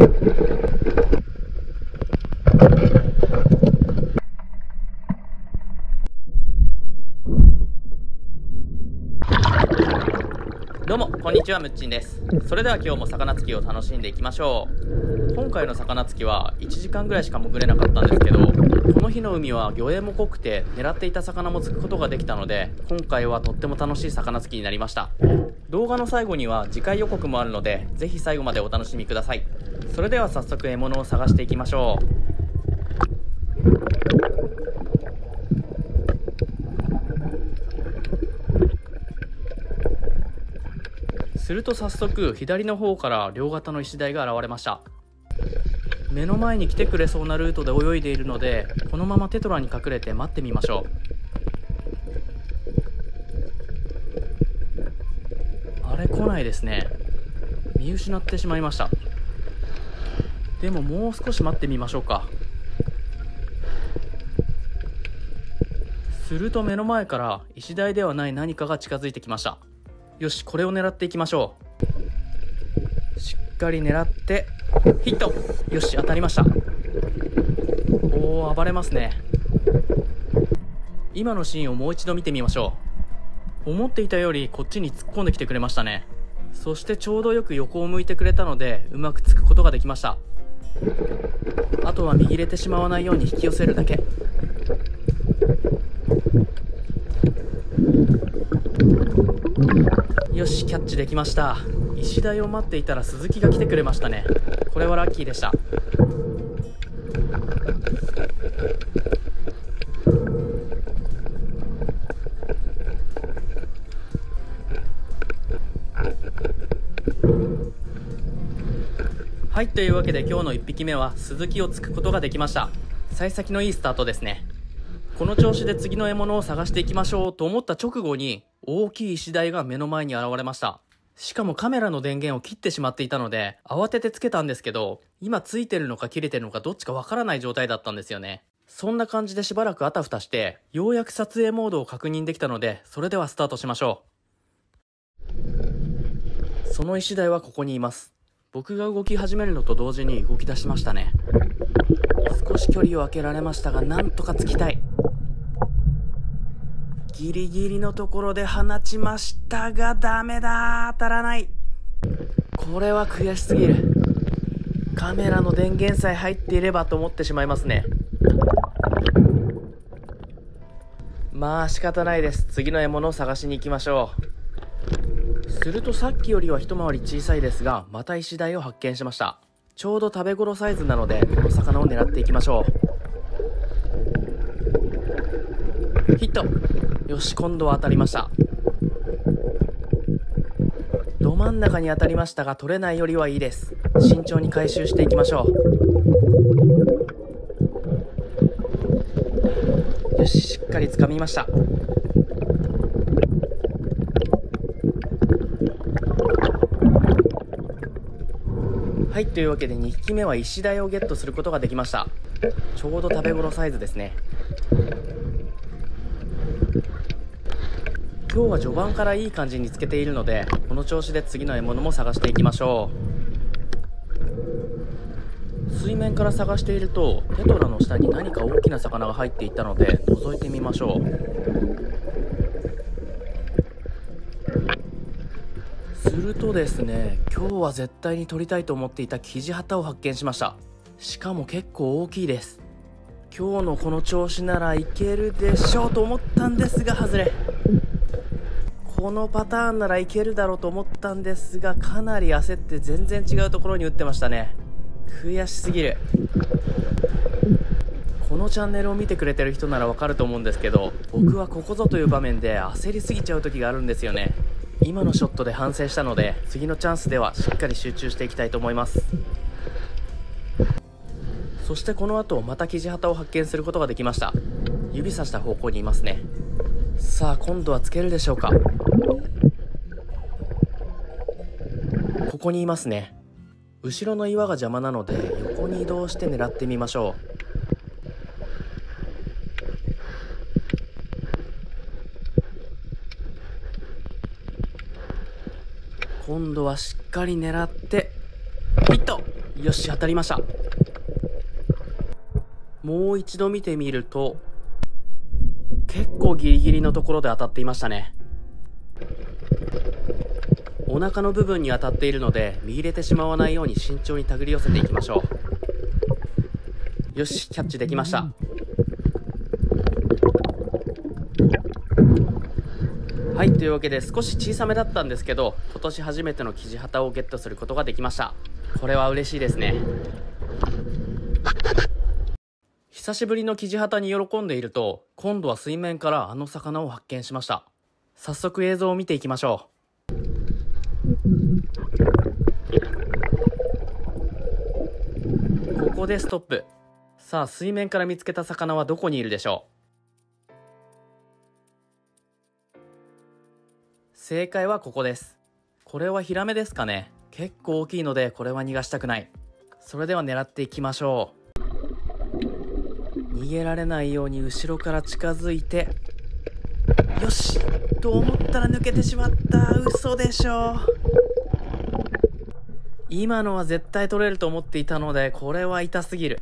どうもこんにちはむっちんです。それでは今日も魚つきを楽しんでいきましょう。今回の魚つきは1時間ぐらいしか潜れなかったんですけどこの日の海は魚影も濃くて狙っていた魚もつくことができたので今回はとっても楽しい魚つきになりました。動画の最後には次回予告もあるのでぜひ最後までお楽しみください。それでは早速獲物を探していきましょう。すると早速左の方から両型の石鯛が現れました。目の前に来てくれそうなルートで泳いでいるのでこのままテトラに隠れて待ってみましょう。あれ来ないですね。見失ってしまいました。でももう少し待ってみましょうか。すると目の前から石鯛ではない何かが近づいてきました。よしこれを狙っていきましょう。しっかり狙ってヒット。よし当たりました。おお暴れますね。今のシーンをもう一度見てみましょう。思っていたよりこっちに突っ込んできてくれましたね。そしてちょうどよく横を向いてくれたのでうまくつくことができました。あとは握れてしまわないように引き寄せるだけ。よしキャッチできました。石台を待っていたら鈴木が来てくれましたね。これはラッキーでした。はいというわけで今日の1匹目は鈴木をつくことができました。幸先のいいスタートですね。この調子で次の獲物を探していきましょうと思った直後に大きい石台が目の前に現れました。しかもカメラの電源を切ってしまっていたので慌ててつけたんですけど今ついてるのか切れてるのかどっちかわからない状態だったんですよね。そんな感じでしばらくあたふたしてようやく撮影モードを確認できたのでそれではスタートしましょう。その石台はここにいます。僕が動き始めるのと同時に動き出しましたね。少し距離を空けられましたがなんとかつきたい。ギリギリのところで放ちましたがダメだ当たらない。これは悔しすぎる。カメラの電源さえ入っていればと思ってしまいますね。まあ仕方ないです。次の獲物を探しに行きましょう。するとさっきよりは一回り小さいですがまた石鯛を発見しました。ちょうど食べ頃サイズなのでこの魚を狙っていきましょう。ヒット。よし今度は当たりました。ど真ん中に当たりましたが取れないよりはいいです。慎重に回収していきましょう。よししっかり掴みました。はいというわけで2匹目は石鯛をゲットすることができました。ちょうど食べ頃サイズですね。今日は序盤からいい感じにつけているのでこの調子で次の獲物も探していきましょう。水面から探しているとテトラの下に何か大きな魚が入っていたので覗いてみましょう。するとですね今日は絶対に撮りたいと思っていたキジハタを発見しました。しかも結構大きいです。今日のこの調子ならいけるでしょうと思ったんですが外れ。このパターンならいけるだろうと思ったんですがかなり焦って全然違うところに打ってましたね。悔しすぎる。このチャンネルを見てくれてる人ならわかると思うんですけど僕はここぞという場面で焦りすぎちゃう時があるんですよね。今のショットで反省したので次のチャンスではしっかり集中していきたいと思います。そしてこの後またキジハタを発見することができました。指さした方向にいますね。さあ今度はつけるでしょうか。ここにいますね。後ろの岩が邪魔なので横に移動して狙ってみましょう。今度はしっかり狙ってヒット！よし当たりました。もう一度見てみると結構ギリギリのところで当たっていましたね。お腹の部分に当たっているので見入れてしまわないように慎重に手繰り寄せていきましょう。よしキャッチできました。はいというわけで少し小さめだったんですけど今年初めてのキジハタをゲットすることができました。これは嬉しいですね。久しぶりのキジハタに喜んでいると今度は水面からあの魚を発見しました。早速映像を見ていきましょう。ここでストップ。さあ水面から見つけた魚はどこにいるでしょう？正解はここです。これはヒラメですかね。結構大きいのでこれは逃がしたくない。それでは狙っていきましょう。逃げられないように後ろから近づいてよし。と思ったら抜けてしまった。嘘でしょ。今のは絶対取れると思っていたのでこれは痛すぎる。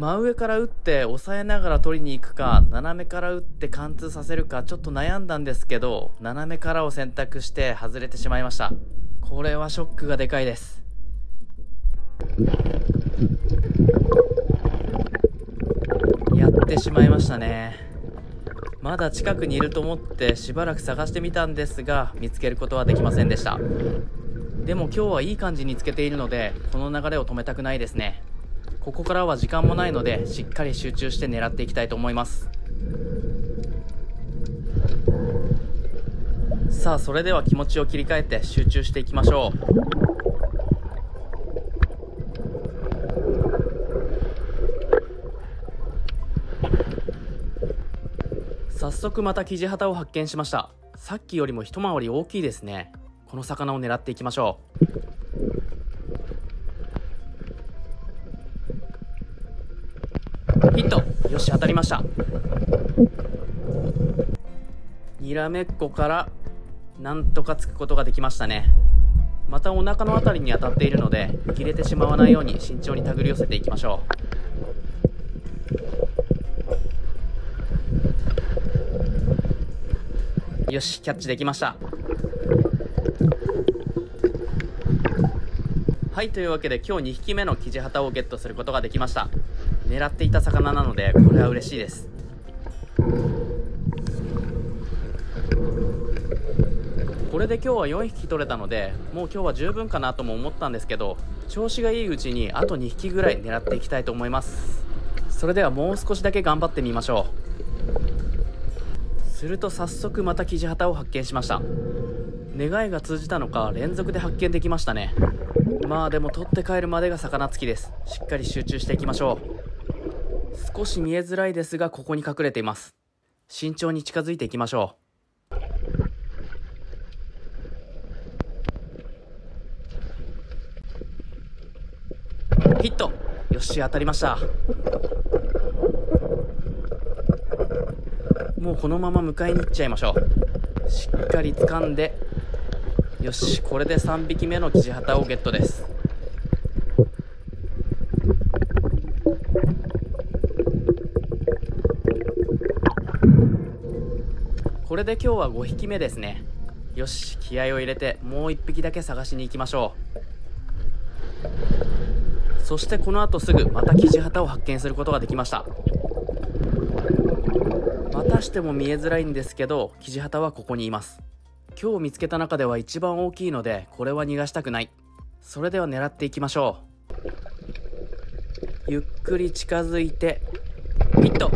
真上から打って押さえながら取りに行くか斜めから打って貫通させるかちょっと悩んだんですけど斜めからを選択して外れてしまいました。これはショックがでかいです。やってしまいましたね。まだ近くにいると思ってしばらく探してみたんですが見つけることはできませんでした。でも今日はいい感じにつけているのでこの流れを止めたくないですね。ここからは時間もないのでしっかり集中して狙っていきたいと思います。さあそれでは気持ちを切り替えて集中していきましょう。早速またキジハタを発見しました。さっきよりも一回り大きいですね。この魚を狙っていきましょう。ました。にらめっこからなんとかつくことができましたね。またお腹の辺りに当たっているので切れてしまわないように慎重に手繰り寄せていきましょう。よしキャッチできました。はいというわけで今日2匹目のキジハタをゲットすることができました。狙っていた魚なのでこれは嬉しいです。これで今日は4匹取れたのでもう今日は十分かなとも思ったんですけど調子がいいうちにあと2匹ぐらい狙っていきたいと思います。それではもう少しだけ頑張ってみましょう。すると早速またキジハタを発見しました。願いが通じたのか連続で発見できましたね。まあでも取って帰るまでが魚つきです。しっかり集中していきましょう。少し見えづらいですがここに隠れています。慎重に近づいていきましょう。ヒット。よし当たりました。もうこのまま迎えに行っちゃいましょう。しっかり掴んで。よしこれで3匹目のキジハタをゲットです。れで今日は5匹目ですね。よし気合を入れてもう1匹だけ探しに行きましょう。そしてこの後すぐまたキジハタを発見することができました。またしても見えづらいんですけどキジハタはここにいます。今日見つけた中では一番大きいのでこれは逃がしたくない。それでは狙っていきましょう。ゆっくり近づいてヒット。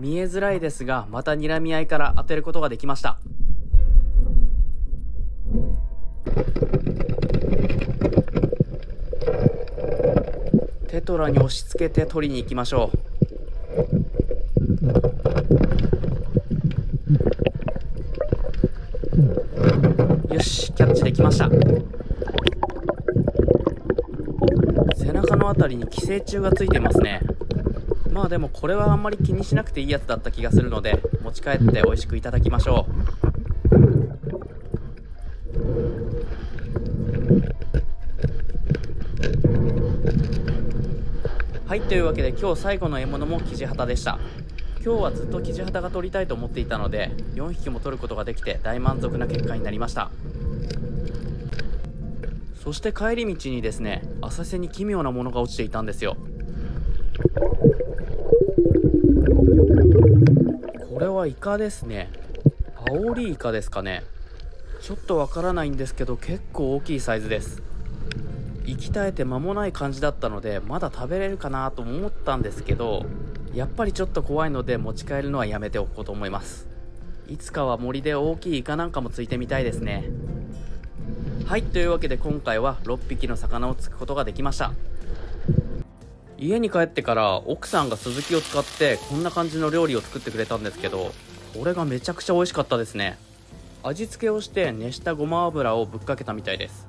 見えづらいですがまた睨み合いから当てることができました。テトラに押し付けて取りに行きましょう。よしキャッチできました。背中の辺りに寄生虫がついてますね。まあでもこれはあんまり気にしなくていいやつだった気がするので持ち帰って美味しくいただきましょう。はいというわけで今日最後の獲物もキジハタでした。今日はずっとキジハタが取りたいと思っていたので4匹も取ることができて大満足な結果になりました。そして帰り道にですね浅瀬に奇妙なものが落ちていたんですよ。これはイカですね。アオリイカですかね。ちょっとわからないんですけど結構大きいサイズです。生き絶えて間もない感じだったのでまだ食べれるかなと思ったんですけどやっぱりちょっと怖いので持ち帰るのはやめておこうと思います。いつかは森で大きいイカなんかもついてみたいですね。はいというわけで今回は6匹の魚をつくことができました。家に帰ってから奥さんがスズキを使ってこんな感じの料理を作ってくれたんですけどこれがめちゃくちゃ美味しかったですね。味付けをして熱したごま油をぶっかけたみたいです。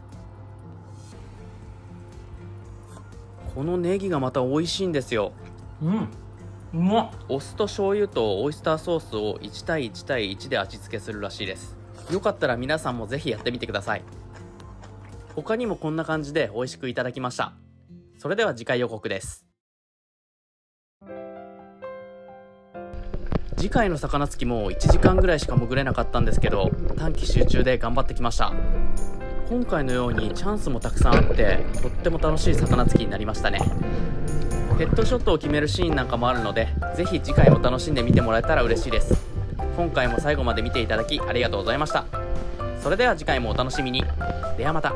このネギがまた美味しいんですよ。うん。うまっ。お酢と醤油とオイスターソースを1対1対1で味付けするらしいです。よかったら皆さんもぜひやってみてください。他にもこんな感じで美味しくいただきましたそれでは次回予告です。次回の魚つきも1時間ぐらいしか潜れなかったんですけど短期集中で頑張ってきました。今回のようにチャンスもたくさんあってとっても楽しい魚つきになりましたね。ヘッドショットを決めるシーンなんかもあるのでぜひ次回も楽しんで見てもらえたら嬉しいです。今回も最後まで見ていただきありがとうございました。それでは次回もお楽しみに。ではまた。